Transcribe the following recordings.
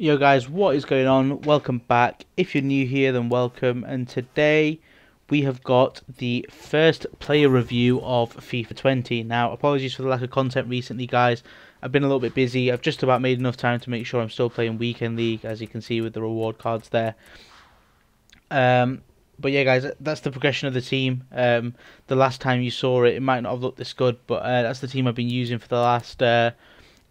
Yo guys, what is going on? Welcome back. If you're new here, then welcome. And today we have got the first player review of FIFA 20. Now, apologies for the lack of content recently, guys. I've been a little bit busy. I've just about made enough time to make sure I'm still playing Weekend League, as you can see with the reward cards there. Um, but yeah, guys, that's the progression of the team. Um, the last time you saw it, it might not have looked this good, but uh, that's the team I've been using for the last... Uh,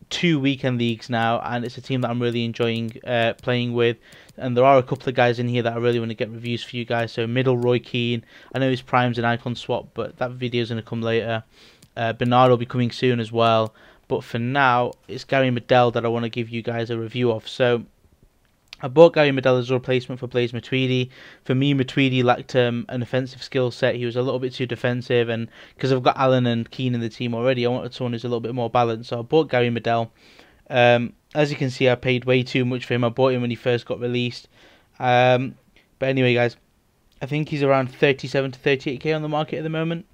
two weekend leagues now, and it's a team that I'm really enjoying uh, playing with. And there are a couple of guys in here that I really want to get reviews for you guys. So middle Roy Keane, I know his prime's an icon swap, but that video is going to come later. Uh, Bernard will be coming soon as well. But for now, it's Gary Medel that I want to give you guys a review of. So I bought Gary Medel as a replacement for Blaise Matuidi. For me, Matuidi lacked um, an offensive skill set. He was a little bit too defensive, and because I've got Allen and Keane in the team already, I wanted someone who's a little bit more balanced. So I bought Gary Medel. Um, as you can see, I paid way too much for him. I bought him when he first got released. Um, but anyway, guys, I think he's around 37 to 38k on the market at the moment,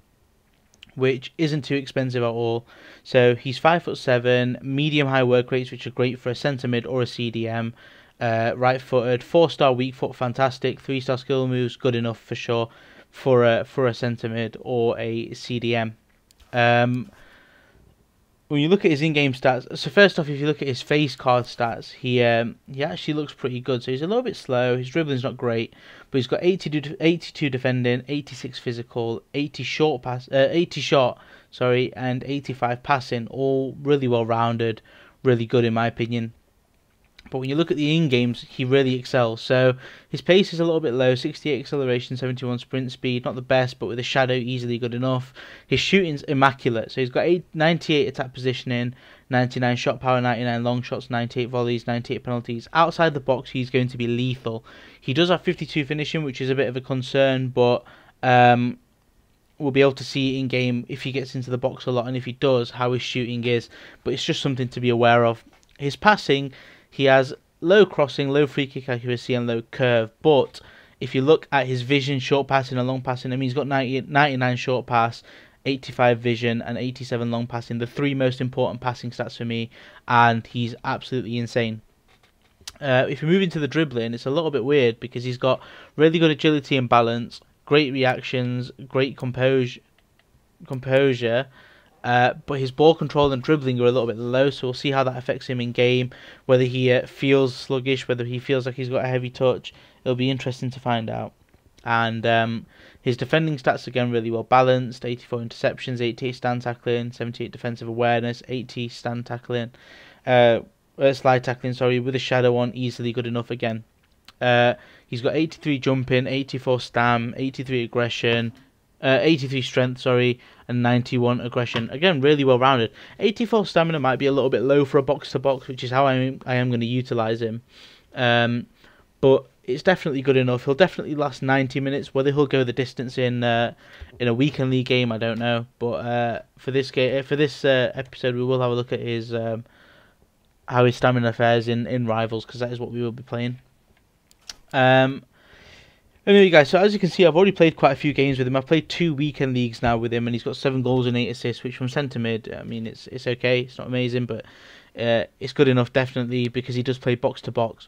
which isn't too expensive at all. So he's five foot seven, medium high work rates, which are great for a centre mid or a CDM. Uh, right footed, four star weak foot, fantastic. Three star skill moves, good enough for sure for a for a centre mid or a CDM. Um, when you look at his in-game stats, so first off, if you look at his face card stats, he um, he actually looks pretty good. So he's a little bit slow. His dribbling's not great, but he's got 82, 82 defending, 86 physical, 80 short pass, uh, 80 shot, sorry, and 85 passing. All really well rounded, really good in my opinion. But when you look at the in games, he really excels. So his pace is a little bit low 68 acceleration, 71 sprint speed, not the best, but with a shadow, easily good enough. His shooting's immaculate. So he's got 98 attack positioning, 99 shot power, 99 long shots, 98 volleys, 98 penalties. Outside the box, he's going to be lethal. He does have 52 finishing, which is a bit of a concern, but. Um, we'll be able to see in game if he gets into the box a lot and if he does how his shooting is but it's just something to be aware of his passing he has low crossing, low free kick accuracy, and low curve. But if you look at his vision, short passing, and long passing, I mean, he's got 90, 99 short pass, 85 vision, and 87 long passing. The three most important passing stats for me, and he's absolutely insane. Uh, if you move into the dribbling, it's a little bit weird because he's got really good agility and balance, great reactions, great composure, composure uh, but his ball control and dribbling are a little bit low, so we'll see how that affects him in game. Whether he uh, feels sluggish, whether he feels like he's got a heavy touch, it'll be interesting to find out. And um, his defending stats again really well balanced: 84 interceptions, 88 stand tackling, 78 defensive awareness, 80 stand tackling, uh, uh, slide tackling. Sorry, with a shadow on, easily good enough again. Uh, he's got 83 jumping, 84 stam, 83 aggression, uh, 83 strength, sorry, and 91 aggression. Again, really well rounded. 84 stamina might be a little bit low for a box to box, which is how I am, I am going to utilize him. Um, but it's definitely good enough. He'll definitely last 90 minutes. Whether he'll go the distance in uh, in a weekend league game, I don't know. But uh, for this game, for this uh, episode, we will have a look at his um, how his stamina fares in in rivals because that is what we will be playing. Um, Anyway, guys, so as you can see, I've already played quite a few games with him. I've played two weekend leagues now with him, and he's got seven goals and eight assists, which from centre mid, I mean, it's it's okay. It's not amazing, but uh, it's good enough, definitely, because he does play box to box.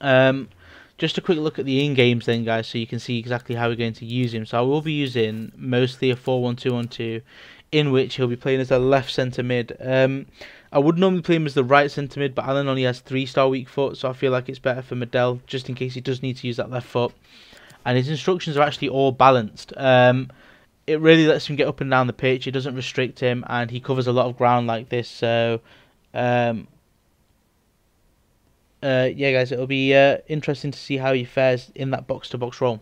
Um, just a quick look at the in games, then, guys, so you can see exactly how we're going to use him. So I will be using mostly a 4 1 2 1 2, in which he'll be playing as a left centre mid. Um, I would normally play him as the right centre mid, but Allen only has three star weak foot, so I feel like it's better for Medel just in case he does need to use that left foot. And his instructions are actually all balanced. Um, it really lets him get up and down the pitch. It doesn't restrict him, and he covers a lot of ground like this. So, um, uh, yeah, guys, it'll be uh, interesting to see how he fares in that box to box role.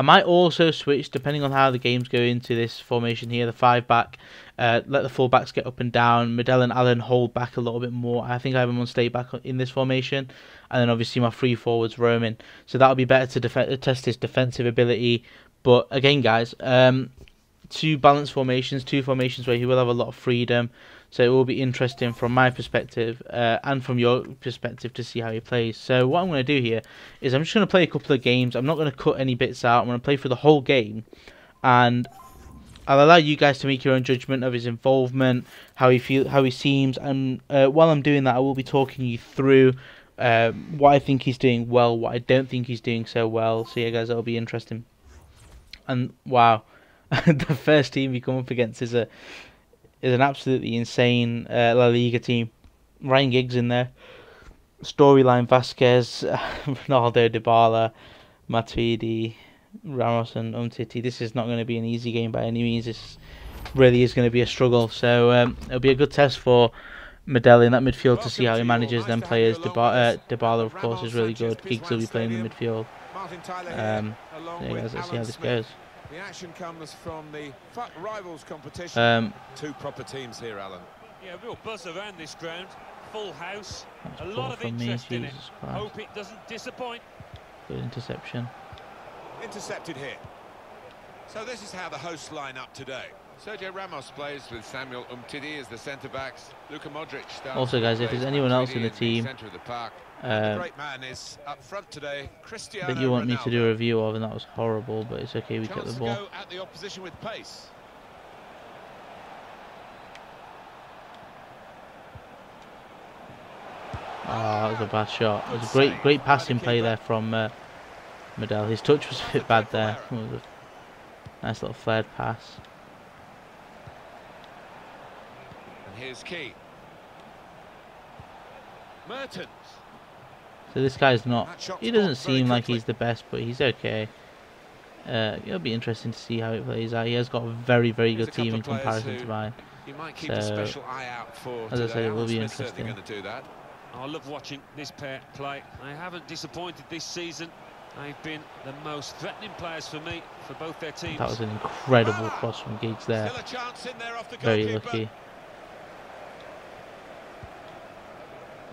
I might also switch, depending on how the games go into this formation here, the five back, uh, let the full backs get up and down. Medel and Allen hold back a little bit more. I think I have them on stay back in this formation, and then obviously my three forwards roaming. So that'll be better to test his defensive ability. But again, guys, um, two balanced formations, two formations where he will have a lot of freedom. So it will be interesting from my perspective uh, and from your perspective to see how he plays. So what I'm going to do here is I'm just going to play a couple of games. I'm not going to cut any bits out. I'm going to play for the whole game. And I'll allow you guys to make your own judgment of his involvement, how he feel, how he seems, and uh, while I'm doing that, I will be talking you through um, what I think he's doing well, what I don't think he's doing so well. So yeah, guys, that'll be interesting. And wow, the first team we come up against is a is an absolutely insane uh, La Liga team. Ryan Giggs in there, storyline Vazquez, Ronaldo, Dybala, Matuidi, Ramos, and Umtiti. This is not going to be an easy game by any means. This really is going to be a struggle. So um, it'll be a good test for Medel in that midfield to see how he manages them players. Dybala, uh, Dybala of course, is really good. Giggs will be playing in the midfield. Um, yeah, let's see how this goes. The action comes from the rivals competition. Um, Two proper teams here, Alan. Yeah, real buzz around this ground. Full house. That's A lot of from me, interest in it. Christ. Hope it doesn't disappoint. Good interception. Intercepted here. So this is how the hosts line up today. Sergio Ramos plays with Samuel Umtiti as the centre backs. Luka Modric Also, guys, if there's anyone else in the Matuidi team, centre of the park. the Uh, great man is up front today, that you want me to do a review of, and that was horrible, but it's okay, we kept the ball. at the opposition with pace. Oh, that was a bad shot. It was a great, great passing play there from uh, Medel. His touch was a bit bad there. It was a nice little flared pass. And here's Key. Mertens. So this guy's not, he doesn't seem like he's the best, but he's okay. Uh, it'll be interesting to see how it plays out. He has got a very, very good team in comparison to mine. You might keep a So, special eye out for as I today. said, it will Alan be Smith's certainly interesting. going to do that. I love watching this pair play. They haven't disappointed this season. They've been the most threatening players for me, for both their teams. That was an incredible cross from Giggs there. Still a chance in there off the Very lucky.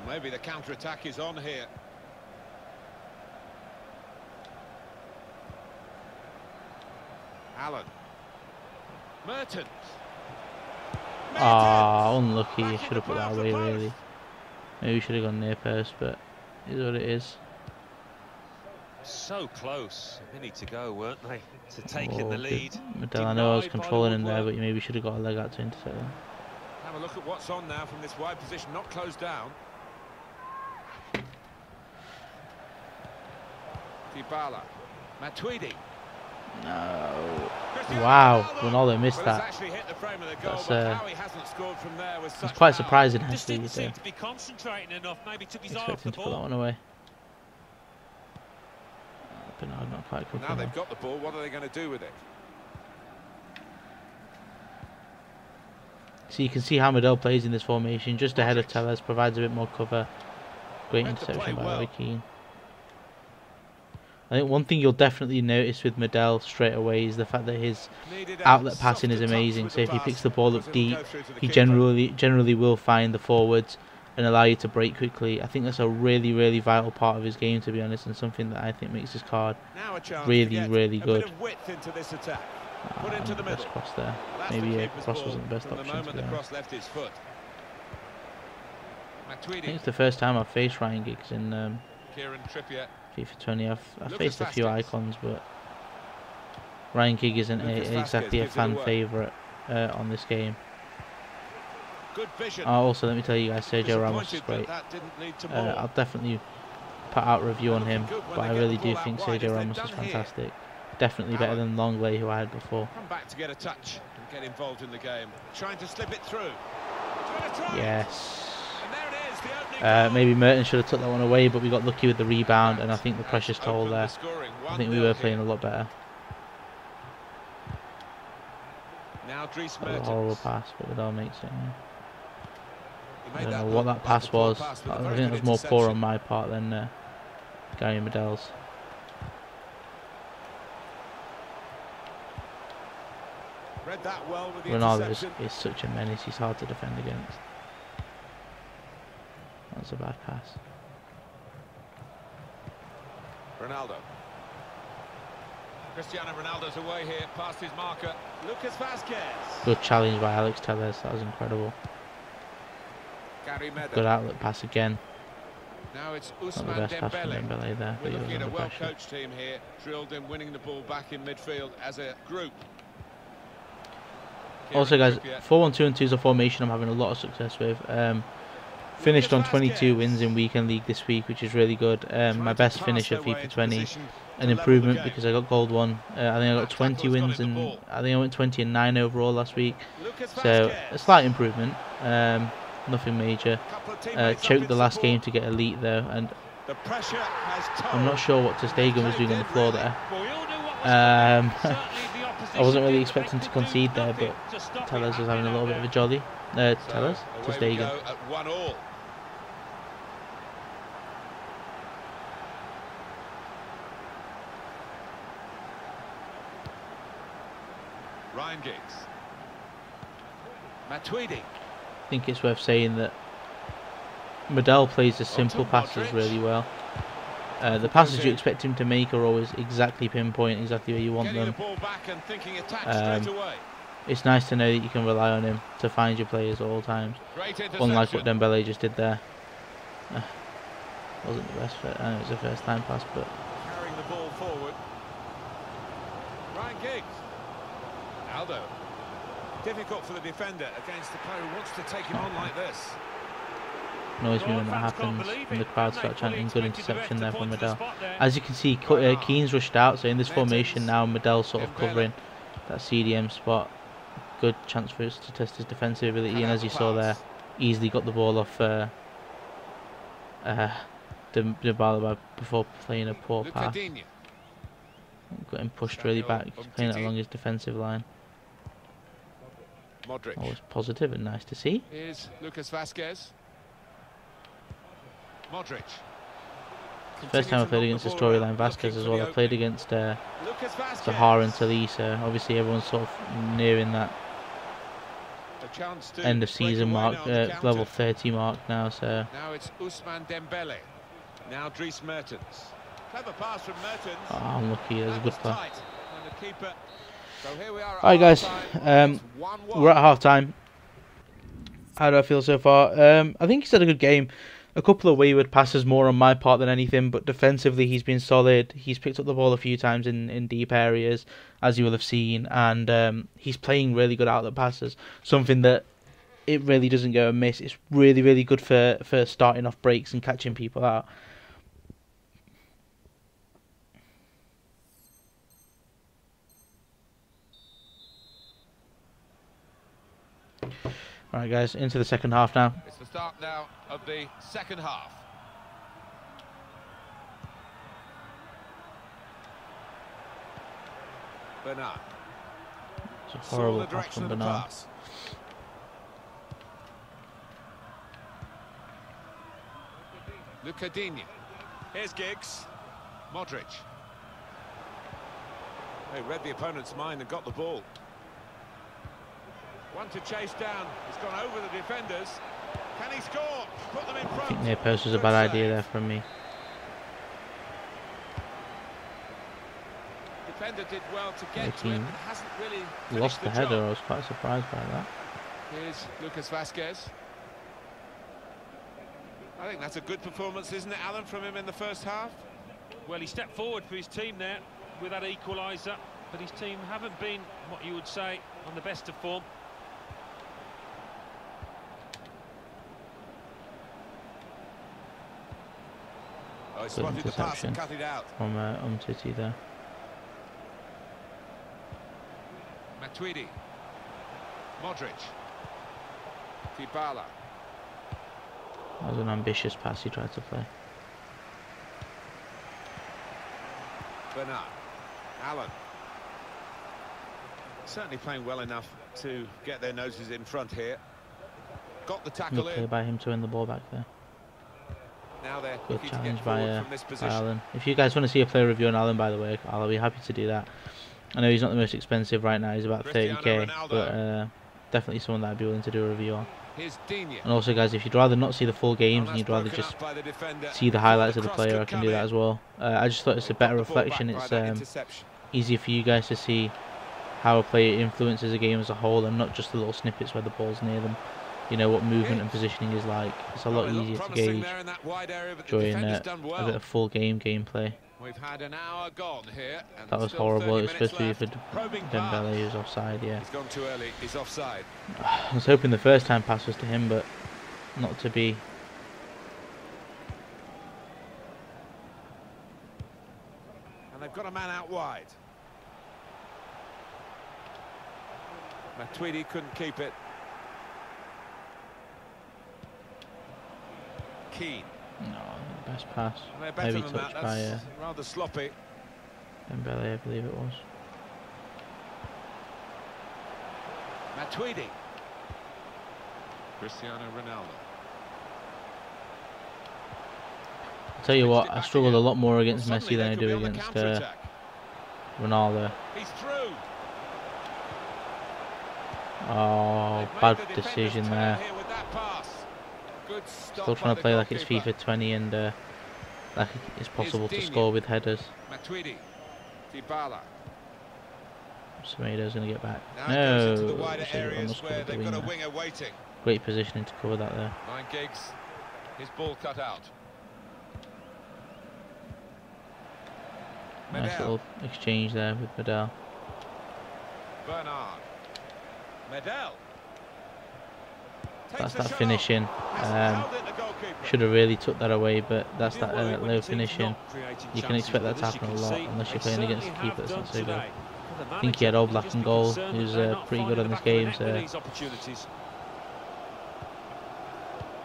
Maybe the counter-attack is on here. Allen. Mertens. Ah, Mertens! unlucky. You should have put that away, really. Maybe we should have gone near first, but it is what it is. So close. A minute to go, weren't they? To taking Oh, the lead. Medel, I know I was Denied by the controlling him there, but you maybe should have got a leg out to intercept him. Have a look at what's on now from this wide position, not closed down. Dybala. Matuidi. No. Wow, Ronaldo. Ronaldo missed that. he's actually hit the frame of the goal, That's, uh, how he hasn't scored from there was It's quite power. surprising, Just actually. didn't to be concentrating enough. Maybe took his eye off expecting the to put that one away. But no, not quite quick Now they've got the ball, what are they going to do with it? So you can see how Medel plays in this formation, just ahead of Telles, provides a bit more cover. Great Read interception play by well. Keane. I think one thing you'll definitely notice with Medel straight away is the fact that his outlet passing is amazing. So if he picks the ball up deep, go through to the he generally generally will find the forwards and allow you to break quickly. I think that's a really really vital part of his game to be honest, and something that I think makes his card Now a chance really, really good. bit of width into this attack. uh, Put into the best cross there. Maybe a cross wasn't the best option. To be honest. cross left his foot. I think it's the first time I've faced Ryan Giggs in um, Kieran Trippier. FIFA 20. I've, I've faced a few icons, but Ryan Giggs isn't a, exactly a fan favourite uh, on this game. Good vision. Oh, also, let me tell you guys, Sergio Ramos is great. that that didn't lead to Uh. I'll definitely put out a review on him, Looking good when but I really do think Sergio Ramos is done here. fantastic. Definitely better Allen. than Lenglet, who I had before. Come back to get a touch and get involved in the game. Trying to slip it through. Yes. And there it is, the opening Uh, maybe Merton should have took that one away, but we got lucky with the rebound, and I think the pressure's toll there. I think we were playing a lot better. Now Dries That was a Mertens. horrible pass, but Vidal makes it. Yeah. I don't know what that pass was. with I think it was more poor on my part than uh, Gary Medel's. Read that well Ronaldo is, is such a menace, he's hard to defend against. That's a bad pass. Ronaldo. Cristiano Ronaldo's away here, past his marker. Lucas Vazquez. Good challenge by Alex Telles, that was incredible. Gary Good outlet pass again. Now it's Not the Ousmane best Dembele. Dembele there, We're but he was looking at a well-coached team here, drilled in winning the ball back in midfield as a group. Also, guys, 4 1 2 and 2 is a formation I'm having a lot of success with. Um, finished on 22 wins in weekend league this week, which is really good. Um, my best finish of FIFA 20, an improvement because I got gold one. Uh, I think I got 20 wins and I think I went 20 and 9 overall last week. So a slight improvement, um, nothing major. Uh, choked the last game to get elite though, and I'm not sure what ter was doing on the floor there. Um, I wasn't really expecting to concede there, but Telles was having a little bit of a jolly. Uh, Telles? ter Stegen. Ryan Giggs. Matuidi. I think it's worth saying that Medel plays the simple passes really well. Uh, the passes you expect him to make are always exactly pinpoint, exactly where you want them. Um, it's nice to know that you can rely on him to find your players at all times. Unlike what Dembele just did there. Uh, wasn't the best fit. I know it was a first time pass, but. Carrying the ball forward. Ryan Giggs. Aldo. Difficult for the defender against the player who wants to take him on like this. Annoys me when that happens and the crowd start chanting good interception there from Medel. As you can see, uh, Keane's rushed out, so in this formation now Medel sort of covering that CDM spot. Good chance for us to test his defensive ability, and as you saw there, easily got the ball off uh, uh, Dybala before playing a poor pass. Got him pushed really back, playing it along his defensive line. Modric. Always positive and nice to see. Here's Lucas Vazquez. Modric. First time I played against the storyline Vazquez as well. I played against uh, Sahara and Talisa. Obviously, everyone's sort of nearing that end of season mark, uh, level 30 mark now. So now it's Ousmane Dembele. Now Dries Mertens. Clever pass from Mertens. Oh, unlucky. That's a good play. Alright, guys. Um, we're at half time. How do I feel so far? Um, I think he's had a good game a couple of wayward passes more on my part than anything, but defensively he's been solid. He's picked up the ball a few times in, in deep areas, as you will have seen, and um, he's playing really good outlet passes. Something that it really doesn't go amiss. It's really really good for for starting off breaks and catching people out. Alright guys, into the second half now. It's the start now of the second half. Bernard. It's a horrible pass from Bernard. Pass. Luca Digne. Here's Giggs. Modric. They read the opponent's mind and got the ball. One to chase down. He's gone over the defenders. Can he score? Put them in front. I think near post was a bad idea there from me. Defender did well to get to him. Hasn't really lost the, the header. I was quite surprised by that. Here's Lucas Vazquez. I think that's a good performance, isn't it, Alan, from him in the first half? Well, he stepped forward for his team there with that equaliser, but his team haven't been what you would say on the best of form. Good interception from uh, there. Matuidi. Modric. Dybala. That was an ambitious pass he tried to play. Bernard. Allen. Certainly playing well enough to get their noses in front here. Got the tackle Good play in. by him to win the ball back there. Good challenge by, uh, by Alan. If you guys want to see a player review on Alan, by the way, I'll be happy to do that. I know he's not the most expensive right now, he's about 30k, but uh, definitely someone that I'd be willing to do a review on. And also, guys, if you'd rather not see the full games and you'd rather just see the highlights of the player, I can do that as well. Uh, I just thought it's a better reflection. It's um, easier for you guys to see how a player influences a game as a whole and not just the little snippets where the ball's near them you know what movement and positioning is like. It's a lot easier to gauge during uh, a bit of full game gameplay. We've had an hour gone here. And That was horrible. It was supposed to be for left. Dembele who's offside, yeah. He's gone too early. He's offside. I was hoping the first time pass was to him, but not to be. And they've got a man out wide. Matuidi couldn't keep it. Keane. No, best pass. And they're better Heavy than touch that. by uh, rather sloppy. Dembele, I believe it was. Matuidi. Cristiano Ronaldo. I'll tell you what, I back struggled a lot more against suddenly Messi than I do against uh. Ronaldo. He's through. Oh, They've bad decision there. here with that pass. Good stop Still trying to play like it's. FIFA 20 and uh, like it's possible to score with headers. Semedo's going to get back. Now No, into the wider areas almost where covered they've got a winger waiting. Great positioning to cover that there. Ryan Giggs. His ball cut out. Nice little exchange there with Medel. Bernard. Medel. That's that finishing. Um, held it, the goalkeeper. should have really took that away, but that's that uh, low finishing. You can expect that to happen a lot unless you're playing against a keeper that's not so good. today. For the I think he had all black and gold, concerned who's, uh, pretty good on this back of the game, so-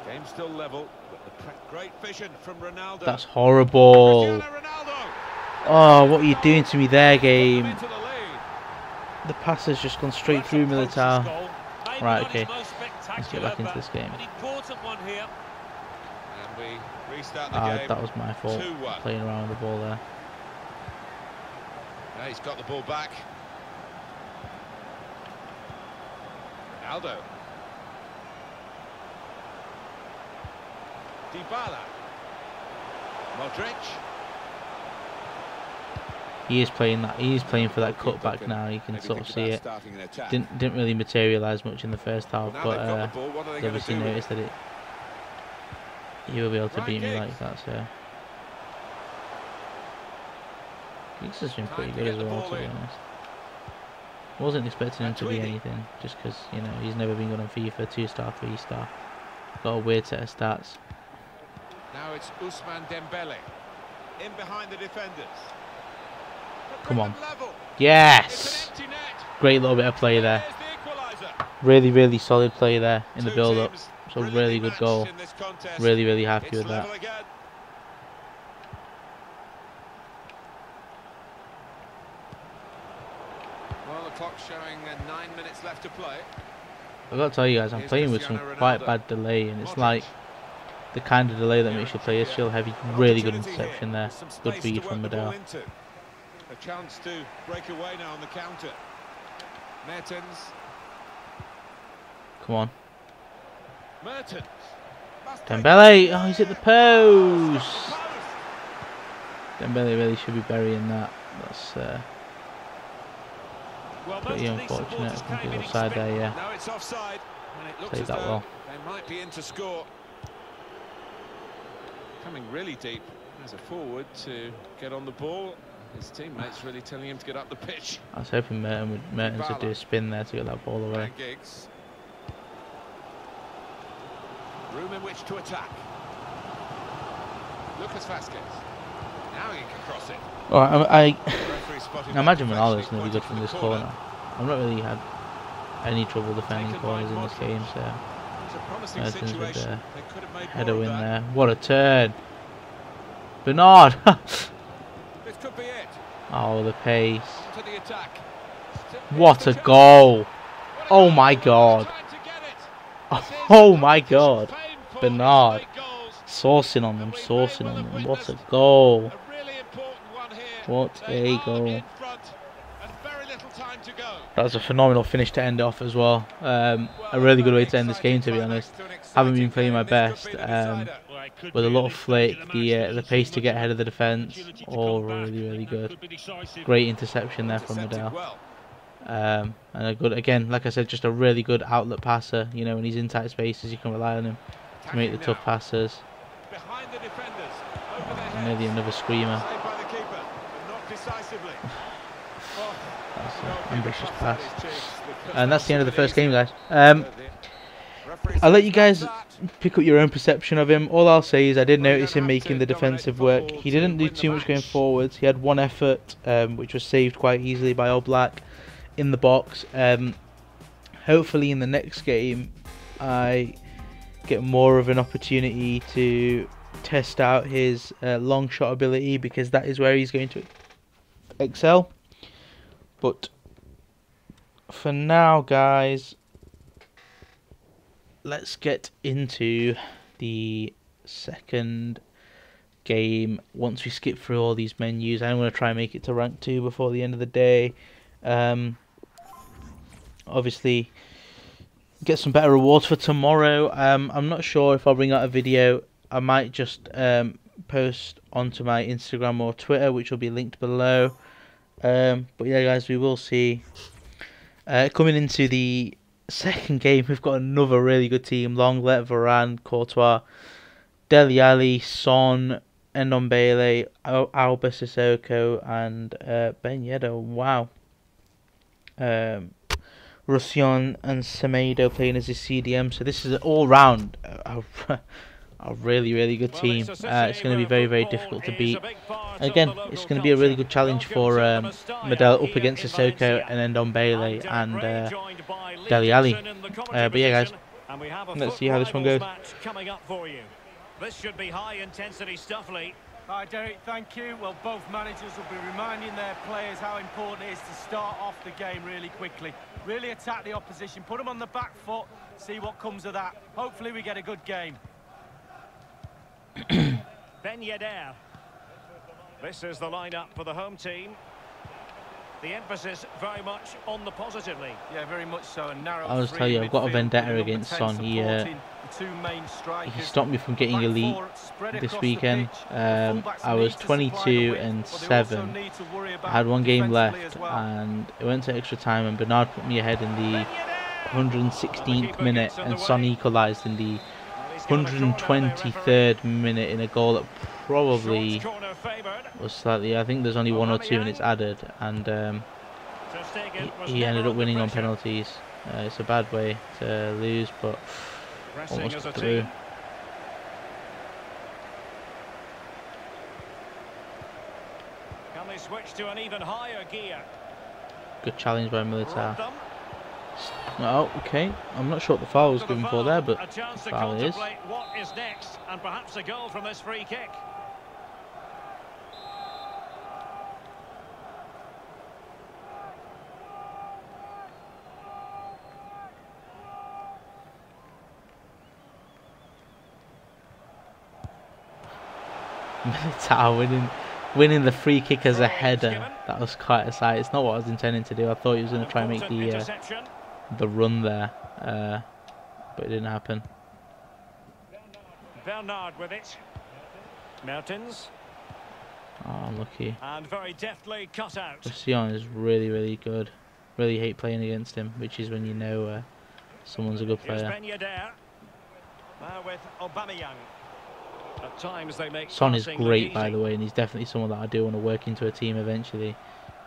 Game still level. but the pre- Great vision from Ronaldo. That's horrible. Oh, what are you doing to me there, game? the pass has just gone straight through Militao. Right, okay. His most Let's get back into this game. One here. And we Restart the Ah, game. that was my fault. Playing around with the ball there. Now he's got the ball back. Aldo. Dybala. Modric. He is playing that. He is playing for that cutback now. You can sort of see it. starting an attack. Didn't didn't really materialise much in the first half, but uh, the ball. What are they they going to obviously do? with it? noticed that it. He will be able to beat me like that. So. Giggs has been pretty good as well, to be honest. Wasn't expecting him to be anything, just because you know he's never been good on FIFA, two star, three star. Got a weird set of stats. Now it's Ousmane Dembele. In behind the defenders. Come on. them Level. It's Yes, an empty net. great little bit of play there. There's the equaliser. Really, really solid play there in the build up. teams So really good goal. in this contest. Really, really happy with that. Well, the clock's showing nine minutes left to play. I've got to tell you guys, I'm playing with some quite bad delay, and it's like the kind of delay that makes you play Israel heavy. Really good interception there. Good feed from work the ball Medel. into. A chance to break away now on the counter. Mertens. Come on, Mertens. Dembele. Oh, he's hit the post. Dembele really should be burying that. That's uh, Well, pretty unfortunate. I think he's offside there. Yeah. Now it's offside. And it looks Played that well. they might be in to score. Coming really deep as a forward to get on the ball. His teammates really telling him to get up the pitch. I was hoping Merton would, Mertens would do a spin there to get that ball away. Room in which to attack. Lucas Vazquez. Now he can cross it. All right, I, I I imagine Ronaldo's going to be good from this corner. I've not really had any trouble defending corners in this game, so It's a promising Mertens with the They could have made header in there. What a turn! Bernard. This could be it. Oh, the pace. To the attack. Still What a goal! Oh my God. trying to get it? This is Oh my God. Bernard. Saucing on them, saucing on them. What a goal! A really important one here. What a goal. in front and very little time to go. That was a phenomenal finish to end off as well. Um, a really good way to end this game, to be honest. climax to an Haven't been playing my game. This could best. Um, with a lot of flick, the uh, the pace to get ahead of the defence, all really really good. Great interception there from Medel. Um, and a good again, like I said, just a really good outlet passer. You know, when he's in tight spaces, you can rely on him to make the tough passes. And nearly another screamer. That's an ambitious pass. And that's the end of the first game, guys. Um, I'll let you guys pick up your own perception of him. All I'll say is I did notice him making the defensive work. He didn't do too much going forwards. He had one effort, um, which was saved quite easily by Oblak in the box. Um, hopefully, in the next game, I get more of an opportunity to test out his uh, long shot ability because that is where he's going to excel. But for now, guys, let's get into the second game. Once we skip through all these menus, I'm going to try and make it to rank 2 before the end of the day. Um, obviously, get some better rewards for tomorrow. Um, I'm not sure if I'll bring out a video. I might just um, post onto my Instagram or Twitter, which will be linked below. Um, but yeah, guys, we will see. Uh, coming into the second game, we've got another really good team: Lenglet, Varane, Courtois, Dele Alli, Son, Ndombele, Alba Sissoko, and uh, Ben Yedder. Wow. Um, and Semedo playing as his CDM. So this is all round a, a, really, really good team. Uh, it's going to be very, very difficult to beat. Again, it's going to be a really good challenge for um, Medel up against Sissoko and Ndombele and uh, Dele Alli. Uh, but yeah, guys, let's see how this one goes. This should be high intensity stuff, Lee. Hi Derek, thank you. Well, both managers will be reminding their players how important it is to start off the game really quickly. Really attack the opposition, put them on the back foot, see what comes of that. Hopefully we get a good game. Ben Yedder. This is the lineup for the home team. The emphasis very much on the positively. Yeah, very much so. A narrow I'll just tell you, I've got a vendetta against Son. He, uh, he stopped me from getting elite this weekend. Um, I was 22 and 7. I had one game left, and it went to extra time, and Bernard put me ahead in the 116th minute, and Son equalised in the 123rd minute in a goal that probably was slightly. I think there's only one or two minutes added, and um, he, he, ended up winning on penalties. Uh, it's a bad way to lose, but almost through. Can they switch to an even higher gear? Good challenge by Militao. Oh, okay. I'm not sure what the foul was given for there, but the foul is. What is next, and perhaps a goal from this free kick. Militao winning winning the free kick as a header. That was quite a sight. It's not what I was intending to do. I thought he was going to try and make the uh, the run there, uh, but it didn't happen. Bernard with it. Mertens. Oh, unlucky. And very deftly cut out. Son is really, really good. Really hate playing against him, which is when you know uh, someone's a good player. Now with Aubameyang. At times they make Son is great, by the way, and he's definitely someone that I do want to work into a team eventually.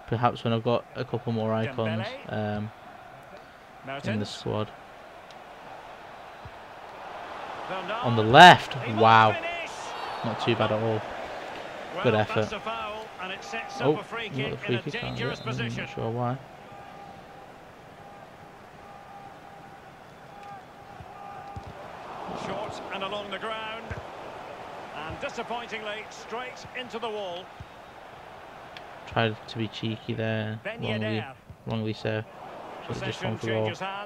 Perhaps when I've got a couple more icons um, in the squad. On the left, wow, not too bad at all. Good effort. Oh, not the free kick I'm not sure why. Short and along the ground. And disappointingly, straight into the wall. Tried to be cheeky there, wrongly, wrongly so. Just for goal. I,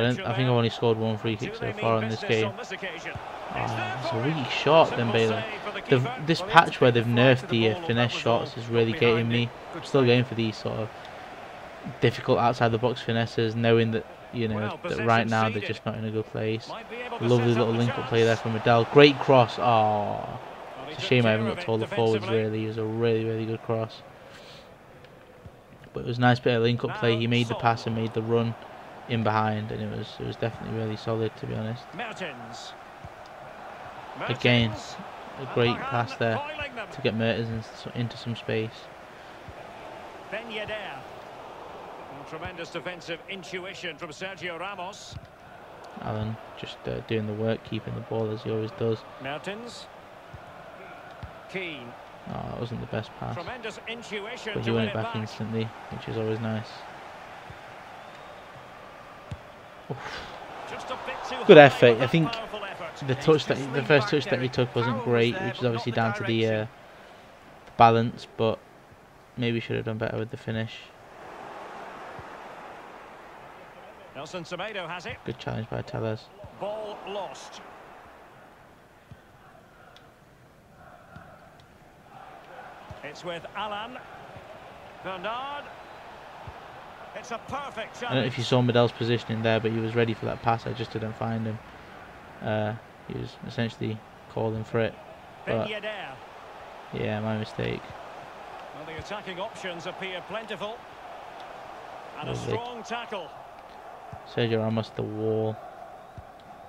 don't, I think I've only scored one free kick so far in this game. Oh, it's a weak shot then Bailey. The, this patch where they've nerfed the uh, finesse shots is really getting me. I'm still going for these sort of difficult outside the box finesses, knowing that you know that right now they're just not in a good place. Lovely little link-up play there from Adele. Great cross. Oh, it's a shame I haven't got taller forwards. Really, it was a really really good cross. But it was a nice bit of link-up play. He made the pass and made the run in behind, and it was it was definitely really solid to be honest. Again, a great pass there to get Mertens into some space. And tremendous defensive intuition from Sergio Ramos. Alan just uh, doing the work, keeping the ball as he always does. Mertens. Keane. Oh, that wasn't the best pass. Tremendous intuition But he to won win it back back. instantly, which is always nice. Just a bit too Good high, effort. I think effort. The touch that the first touch that he took wasn't great, which is obviously down to the uh, balance, but maybe should have done better with the finish. Nelson Semedo has it. Good challenge by Telles. Ball lost. It's with Alan. Bernard. It's a perfect challenge. I don't know if you saw Medel's positioning there, but he was ready for that pass. I just didn't find him. Uh, he was essentially calling for it. Ben but- Yeah, my mistake. Well, the attacking options appear plentiful. And a strong tackle. Sergio Ramos the wall.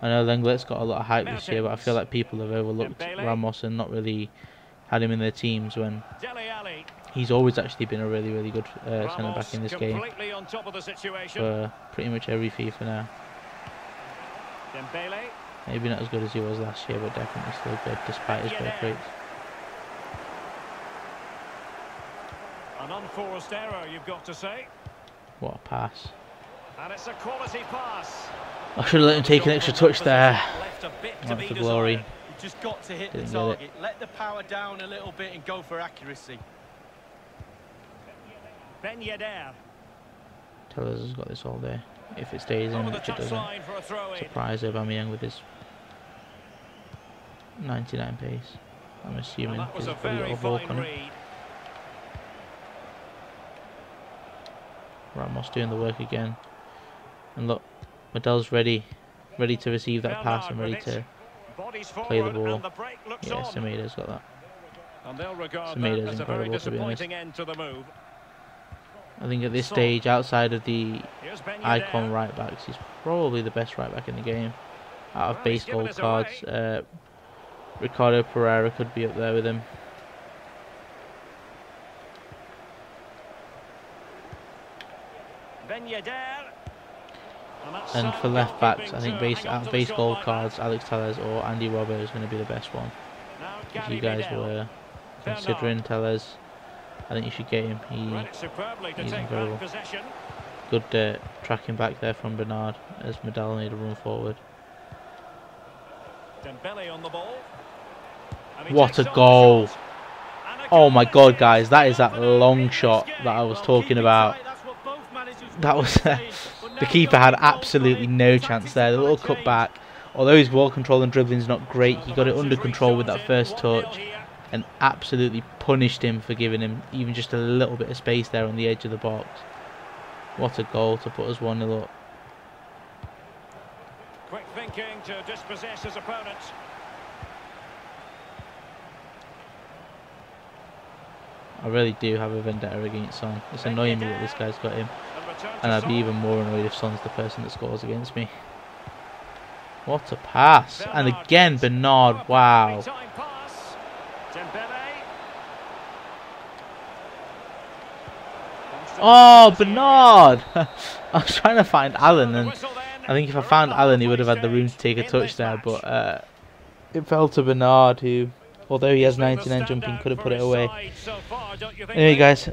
I know Lenglet's got a lot of hype this year, but I feel like people have overlooked Ramos and not really had him in their teams when he's always actually been a really, really good uh, centre back in this game completely on top of the situation. for pretty much every FIFA now. Dembele. Maybe not as good as he was last year, but definitely still good despite his birth rates. An unforced error, you've got to say. What a pass. And it's a quality pass. I should have let him take an extra touch there. Left a bit to One be for glory. You've just got to hit Didn't the get it. target. Let the power down a little bit and go for accuracy. Ben Yedder. Telles has got this all day. If it stays in, Over the which it doesn't. touchline for a. Surprise Aubameyang with his 99 pace. I'm assuming that was he's a probably got very fine on him. read. Ramos doing the work again. And look, Medel's ready, ready to receive that pass and ready to. Play the ball. the break looks Yeah, on. Semedo's got that. And they'll regard Semedo's that as a very incredible, to be honest. disappointing end to the move. I think at this stage, outside of the icon right backs, he's probably the best right back in the game. Out of base gold cards, uh, Ricardo Pereira could be up there with him. Ben Yedder. And, that's And sound for left backs, I think base hang out to of the base gold cards. Alex Telles or Andy Robbo is going to be the best one. If you guys were considering Telles, I think you should get him. He Read it superbly to he's incredible. good uh, tracking back there from Bernard as Medel made a run forward. Dembele on the ball. And he What a goal. shot. And a Oh my god, guys, that is that long shot that I was talking about. tight, that's what both managers That was be saying, but the keeper had absolutely no chance there. The little cut change. back, although his ball control and dribbling is not great, he got it under control with that first touch and absolutely punished him for giving him even just a little bit of space there on the edge of the box. What a goal to put us 1 0 up. Quick thinking to dispossess his opponent. I really do have a vendetta against Son. It's annoying me that this guy's got him. And, return to And I'd be even more annoyed if Son's the person that scores against me. What a pass! And again, Bernard, wow. perfectly timed pass. Dembele. Comes to Oh. Bernard! I was trying to find Alan, and. I think if I found Alan, he would have had the room to take a touch there, but uh, it fell to Bernard, who, although he has 99 jumping, could have put it away. side so far, don't you think, Anyway, guys,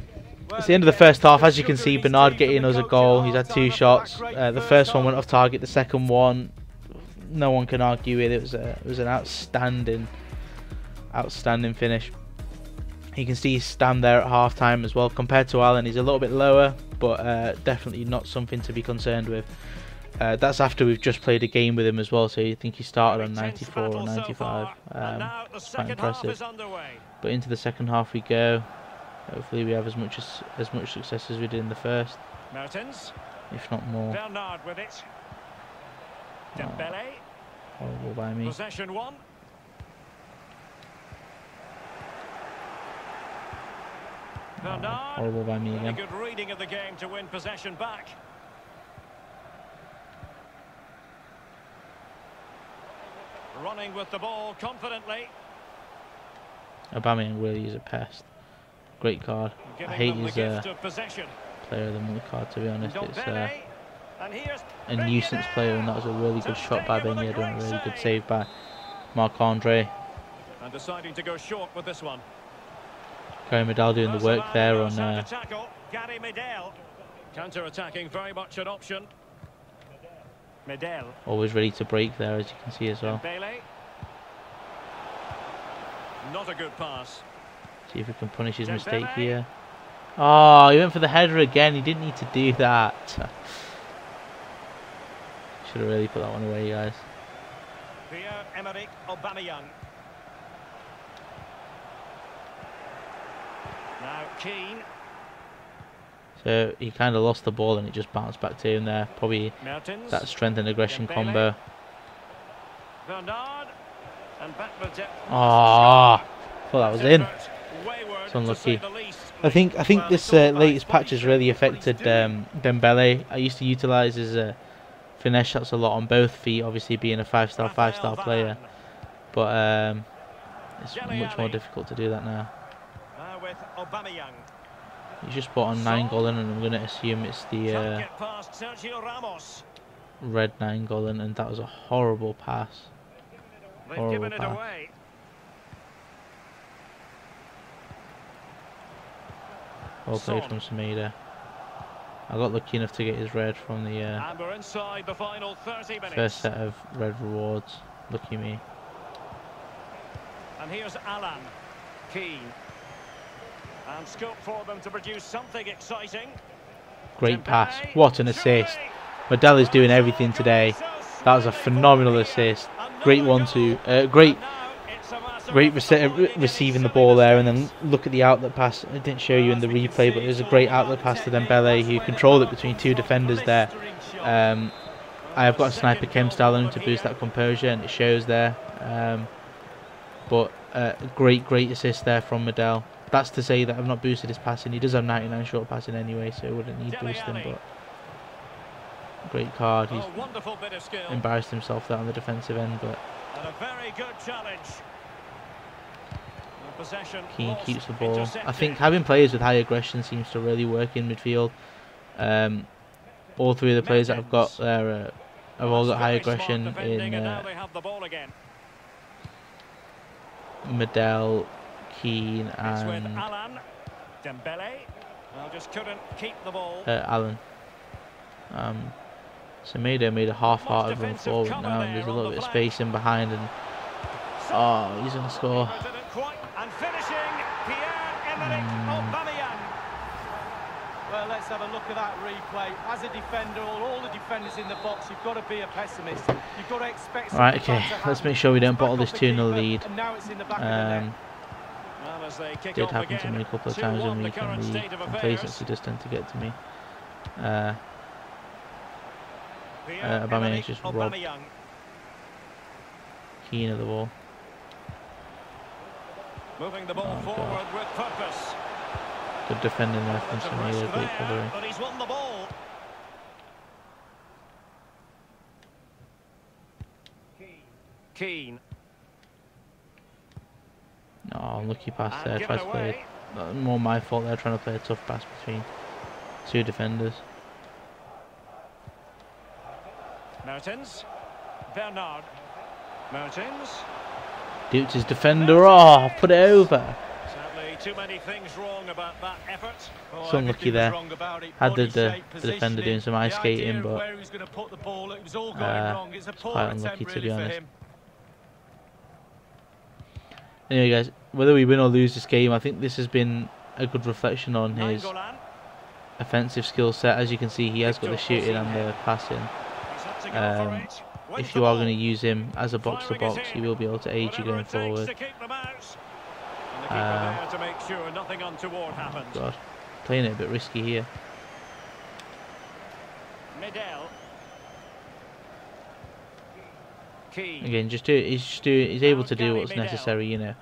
it's the end of the first half. As you can see, Bernard getting us a goal. He's had two shots. Uh, the first one went off target. The second one, no one can argue with. It was a, it was an outstanding, outstanding finish. You can see he's stand there at half time as well. Compared to Alan, he's a little bit lower, but uh, definitely not something to be concerned with. Uh, that's after we've just played a game with him as well, so you think he started on 94 or 95. far, Um, quite impressive. But into the second half we go. Hopefully we have as much as as much success as we did in the first, Mertens, if not more. Bernard with it. Oh. Dembele, Horrible by me. possession one. Oh, Bernard, horrible by me again. good reading of the game to win possession back. Running with the ball confidently, Aubameyang really is a pest. Great card. I hate his uh, of player than the card, to be honest. It's uh, Ndombele. And here's a nuisance player, and that was a really good shot by Ben Yedder and a really good save by Marc Andre. And deciding to go short with this one. Gary Medel doing the work there on uh, Gary Medel. Counter-attacking, very much an option. Medel. always ready to break there, as you can see as well. Not a good pass. See if we can punish his mistake here. Oh, he went for the header again. He didn't need to do that. Should have really put that one away, you guys. Pierre-Emerick Aubameyang. Now Keane. So he kind of lost the ball and it just bounced back to him there. Probably Mertens. that strength and aggression Dembele. combo. Bernard. And back. Ah, thought that was in. It's unlucky. say the least. I think I think this uh, latest patch has really knows what he's affected um, Dembele. I used to utilise his uh, finesse shots a lot on both feet, obviously being a five-star, five-star player. But um, it's much more difficult to do that now. Now. He's just put on nine golden, and I'm going to assume it's the uh, get past Sergio Ramos. red nine golden, and that was a horrible pass. Horrible pass. away. Well played from Semedo. I got lucky enough to get his red from the uh, And we're inside the final 30 minutes. first set of red rewards. Lucky me. And here's Allan Keane. And scope for them to produce something exciting. Great pass. What an assist. surely. Medel is doing everything today. That was a phenomenal assist. Great one-two. Uh, great, great rece- re- receiving the ball there, and then look at the outlet pass. It didn't show you in the replay, but it was a great outlet pass to Dembele, who controlled it between two defenders there. Um, I have got a sniper on him to boost that composure, and it shows there. Um, but uh, great, great assist there from Medel. That's to say that I've not boosted his passing. He does have 99 short passing anyway, so it wouldn't need boosting. But great card. He's wonderful bit of skill. embarrassed himself there on the defensive end, but And a very good challenge. Keane keeps the ball. I think having players with high aggression seems to really work in midfield. Um, all three of the players that I've got there uh, have all got high aggression in uh, they have the ball again. Medel, Keane, and Allan Dembele. Well, just couldn't keep the ball. uh, Allen. Um, Semedo made a half-hearted run forward now, and there's a little bit of space in behind, and oh, he's gonna score. But didn't quite. And finishing, Pierre-Emerick. Aubameyang. Well, let's have a look at that replay. As a defender, or all the defenders in the box, you've got to be a pessimist. You've got to expect. Right, okay, let's make sure we don't bottle this the 2-0 lead. And now it's in the back of the net. Um, Well, as they kick did off happen to me a couple of 2-1 times when the we can current the state of affairs. complacency does tend to get to me. Uh, uh, Pierre-Emerick Aubameyang's just robbed. Aubameyang. Keane of the ball. Moving the ball Oh, forward with purpose. Good defending there from The risk Semedo, covering. but he's won the ball. Keane. Oh, unlucky pass And there. given Tried to play it. uh, More my fault there, trying to play a tough pass between two defenders. Mertens. Bernard. Mertens. Duped his defender. Oh, put it over. Sadly, too many things wrong about that effort. Oh, So unlucky there. wrong about it. Had the- the- the defender doing some ice skating, but, where he was going to put the ball, it was all going uh, wrong. It's a it's quite unlucky, to be honest. Anyway, guys, whether we win or lose this game, I think this has been a good reflection on his offensive skill set. As you can see, he has got the shooting and the passing. He's had to go for Um, If you are going to use him as a box to box, he will be able to aid you going forward. to keep them out. And the keeper there to make sure nothing untoward happens. God, playing it a bit risky here. Again, just do he's just do he's able to do what's necessary, you know.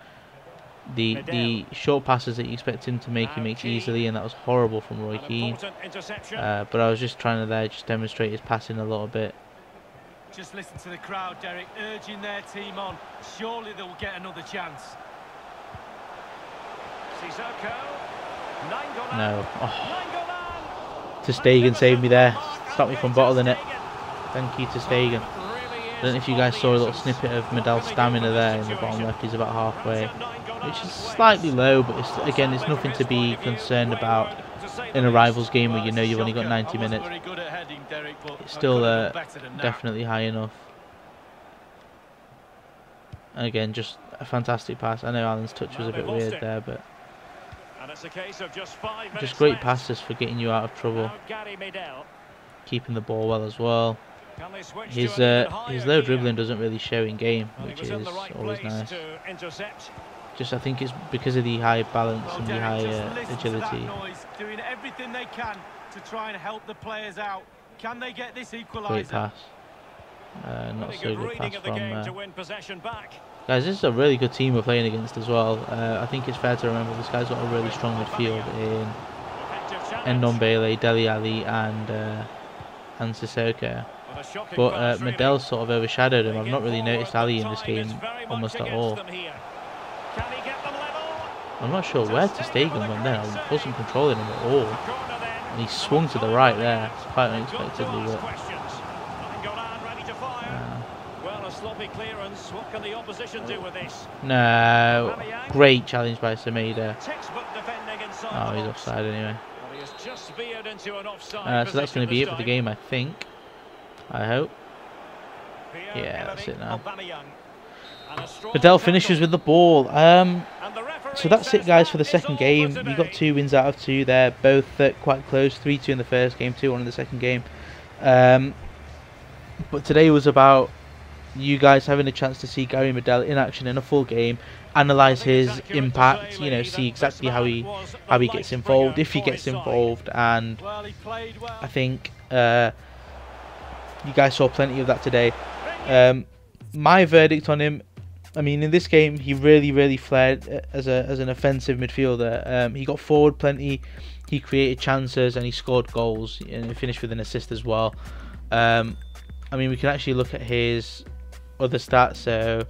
The the short passes that you expect him to make, he makes easily, and that was horrible from Roy An Keane. Uh, but I was just trying to there just demonstrate his passing a little bit. Just listen to the crowd, Derek, urging their team on. Surely they'll get another chance. Sissoko. No, oh, ter Stegen saved me there. Stopped me from bottling it. Thank you ter Stegen. I don't know if you guys saw a little snippet of Medel's stamina there in the bottom left. He's about halfway, which is slightly low, but it's, again, it's nothing to be concerned about in a rivals game where you know you've only got 90 minutes. Still uh, definitely high enough. And again, just a fantastic pass. I know Allan's touch was a bit weird there, but just great passes for getting you out of trouble. Keeping the ball well as well. His uh, his low dribbling doesn't really show in game, which is always nice. Just I think it's because of the high balance and the high uh, agility. Doing everything they can to try and help the players out. Can they get this equaliser? Great pass. Uh, not so good pass from. Uh, guys, this is a really good team we're playing against as well. Uh, I think it's fair to remember this guy's got a really strong midfield in Ndombele, Dele Alli, and uh, and Sissoko. But uh, Medel sort of overshadowed him. I've not really noticed Alli in this game almost at all. I'm not sure where ter Stegen went there. I wasn't controlling him at all. And he swung to the right there, quite unexpectedly. But, uh, no, great challenge by Semedo. Oh, he's offside anyway. Uh, so that's going to be it for the game, I think. I hope. Yeah, that's it now. Adele finishes with the ball. Um, so that's it, guys, for the second game. We got two wins out of two there, both uh, quite close. 3-2 in the first game, 2-1 in the second game. Um, but today was about you guys having a chance to see Gary Medel in action in a full game, analyze his impact, you know, see exactly how he how he gets involved, if he gets involved, and I think uh, you guys saw plenty of that today. Um, my verdict on him, I mean, in this game, he really, really flared uh, as a as an offensive midfielder. Um, he got forward plenty, he created chances, and he scored goals, and he finished with an assist as well. Um, I mean, we can actually look at his other stats. So,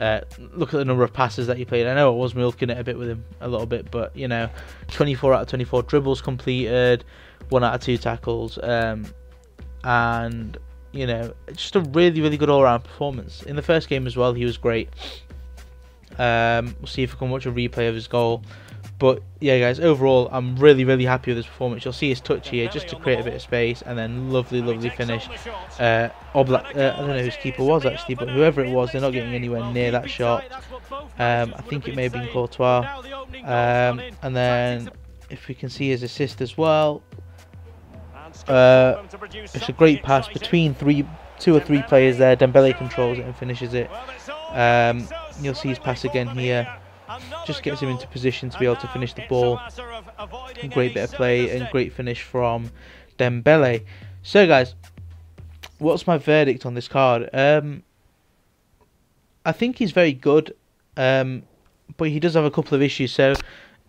uh, look at the number of passes that he played. I know I was milking it a bit with him a little bit, but you know, 24 out of 24 dribbles completed, one out of two tackles, um, and you know, just a really, really good all-round performance. In the first game as well, he was great. Um, we'll see if we can watch a replay of his goal. But yeah, guys, overall, I'm really, really happy with this performance. You'll see his touch here just to create a bit of space, and then lovely, lovely finish. Uh, uh, I don't know whose keeper was actually, but whoever it was, they're not getting anywhere near that shot. Um, I think it may have been Courtois. Um, and then if we can see his assist as well, uh, it's a great pass between three, two or three players there. Dembele controls it and finishes it. Um, you'll see his pass again here. Just gets him into position to be able to finish the ball. Great bit of play and great finish from Dembele. So, guys, what's my verdict on this card? Um, I think he's very good, um, but he does have a couple of issues. So,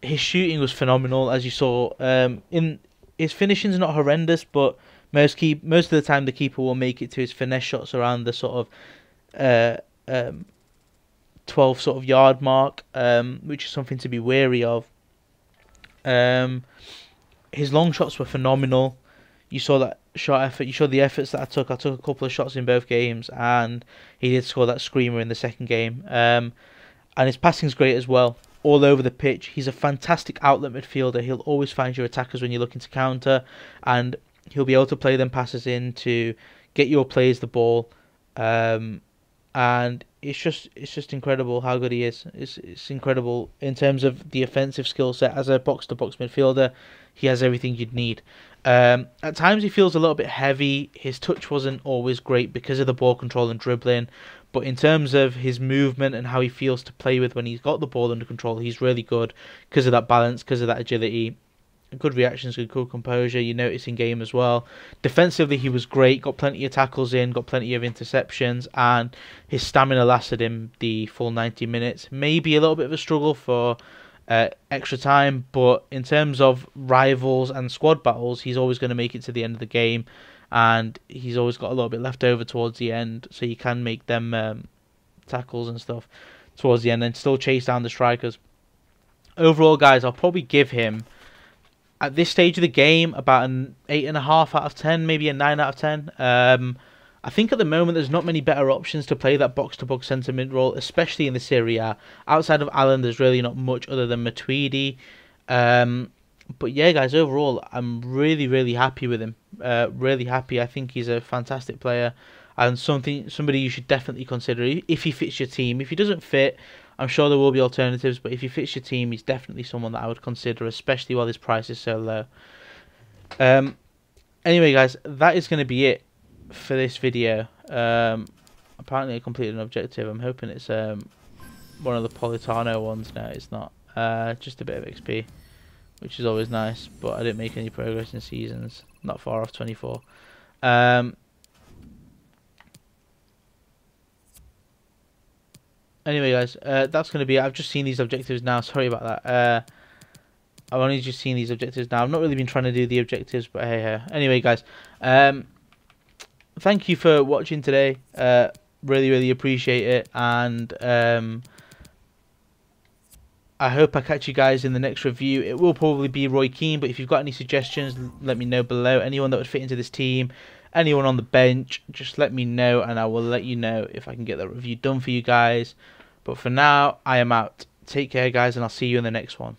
his shooting was phenomenal, as you saw. Um, in his finishing's not horrendous, but most keep most of the time the keeper will make it to his finesse shots around the sort of uh, um, 12 sort of yard mark, um, which is something to be wary of. Um, his long shots were phenomenal. You saw that shot effort. You saw the efforts that I took. I took a couple of shots in both games, and he did score that screamer in the second game. Um, and his passing's great as well all over the pitch. He's a fantastic outlet midfielder. He'll always find your attackers when you're looking to counter, and he'll be able to play them passes in to get your players the ball. Um, and it's just it's just incredible how good he is. It's it's incredible in terms of the offensive skill set as a box to box midfielder. He has everything you'd need. Um, at times he feels a little bit heavy. His touch wasn't always great because of the ball control and dribbling, but in terms of his movement and how he feels to play with when he's got the ball under control, he's really good because of that balance, because of that agility. Good reactions, good cool composure. You notice in game as well. Defensively, he was great. Got plenty of tackles in, got plenty of interceptions, and his stamina lasted him the full 90 minutes. Maybe a little bit of a struggle for uh, extra time, but in terms of rivals and squad battles, he's always going to make it to the end of the game and he's always got a little bit left over towards the end, so you can make them um, tackles and stuff towards the end and still chase down the strikers. Overall, guys, I'll probably give him at this stage of the game about an eight and a half out of ten, maybe a nine out of ten. Um, I think at the moment there's not many better options to play that box to box centre mid role, especially in the Serie A. Outside of Allan, there's really not much other than Matuidi. Um, but yeah, guys, overall, I'm really, really happy with him. Uh, really happy. I think he's a fantastic player and something somebody you should definitely consider if he fits your team. If he doesn't fit, I'm sure there will be alternatives, but if he fits your team, he's definitely someone that I would consider, especially while his price is so low. Um, anyway, guys, that is going to be it for this video. Um, apparently, I completed an objective. I'm hoping it's um, one of the Politano ones. No, it's not. Uh, just a bit of XP, which is always nice, but I didn't make any progress in seasons. Not far off 24. Um, anyway, guys, uh, that's going to be it. I've just seen these objectives now. Sorry about that. Uh, I've only just seen these objectives now. I've not really been trying to do the objectives, but hey, hey. Anyway, guys, um, thank you for watching today. Uh, really, really appreciate it. And um, I hope I catch you guys in the next review. It will probably be Roy Keane, but if you've got any suggestions, let me know below. Anyone that would fit into this team, anyone on the bench, just let me know, and I will let you know if I can get that review done for you guys. But for now, I am out. Take care, guys, and I'll see you in the next one.